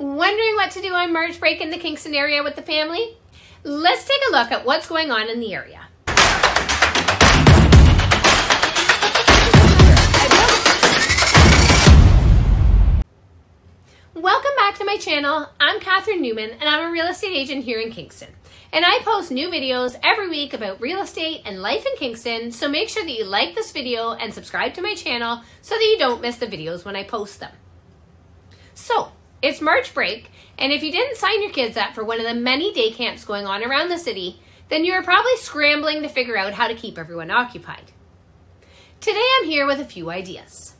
Wondering what to do on March break in the Kingston area with the family? Let's take a look at what's going on in the area. Welcome back to my channel. I'm Kathryn Newman and I'm a real estate agent here in Kingston. And I post new videos every week about real estate and life in Kingston, so make sure that you like this video and subscribe to my channel so that you don't miss the videos when I post them. It's March break, and if you didn't sign your kids up for one of the many day camps going on around the city, then you are probably scrambling to figure out how to keep everyone occupied. Today I'm here with a few ideas.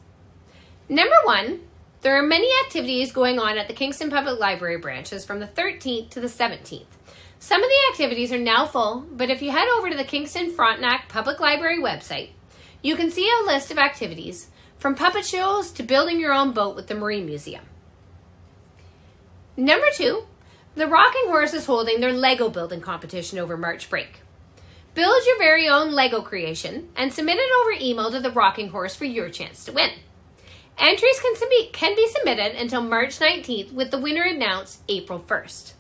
Number one, there are many activities going on at the Kingston Public Library branches from the 13th to the 17th. Some of the activities are now full, but if you head over to the Kingston Frontenac Public Library website, you can see a list of activities from puppet shows to building your own boat with the Marine Museum. Number two, the Rocking Horse is holding their Lego building competition over March break. Build your very own Lego creation and submit it over email to the Rocking Horse for your chance to win. Entries can be, can be submitted until March 19th with the winner announced April 1st.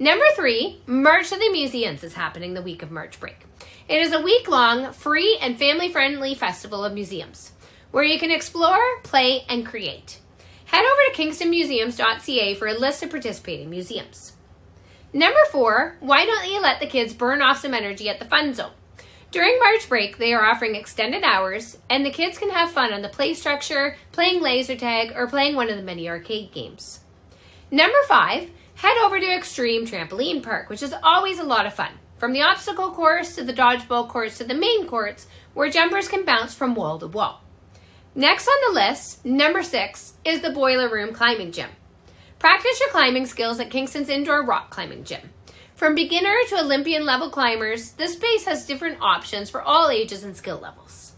Number three, March of the Museums is happening the week of March break. It is a week long, free, and family friendly festival of museums where you can explore, play, and create. Head over to kingstonmuseums.ca for a list of participating museums. Number four, why don't you let the kids burn off some energy at the fun zone? During March break, they are offering extended hours, and the kids can have fun on the play structure, playing laser tag, or playing one of the many arcade games. Number five, head over to Extreme Trampoline Park, which is always a lot of fun. From the obstacle course to the dodgeball course to the main courts, where jumpers can bounce from wall to wall. Next on the list, number six, is the Boiler Room Climbing Gym. Practice your climbing skills at Kingston's Indoor Rock Climbing Gym. From beginner to Olympian level climbers, this space has different options for all ages and skill levels.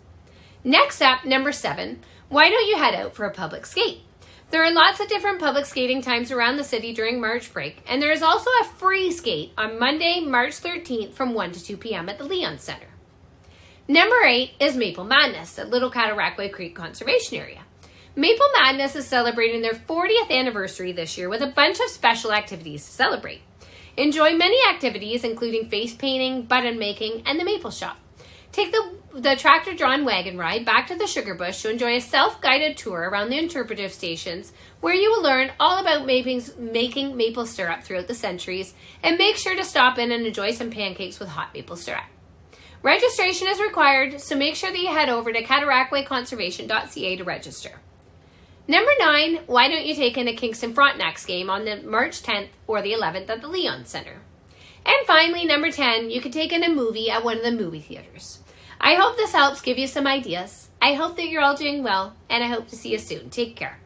Next up, number seven, why don't you head out for a public skate? There are lots of different public skating times around the city during March break, and there is also a free skate on Monday, March 13th from 1 to 2 p.m. at the Leon Center. Number 8 is Maple Madness at Little Cataraqui Creek Conservation Area. Maple Madness is celebrating their 40th anniversary this year with a bunch of special activities to celebrate. Enjoy many activities including face painting, button making, and the maple shop. Take the, the tractor drawn wagon ride back to the sugar bush to enjoy a self guided tour around the interpretive stations where you will learn all about making maple syrup throughout the centuries and make sure to stop in and enjoy some pancakes with hot maple syrup. Registration is required, so make sure that you head over to cataraquiconservation.ca to register. Number nine, why don't you take in a Kingston Frontenacs game on the March 10th or the 11th at the Leon Center? And finally, number 10, you could take in a movie at one of the movie theaters. I hope this helps give you some ideas. I hope that you're all doing well, and I hope to see you soon. Take care.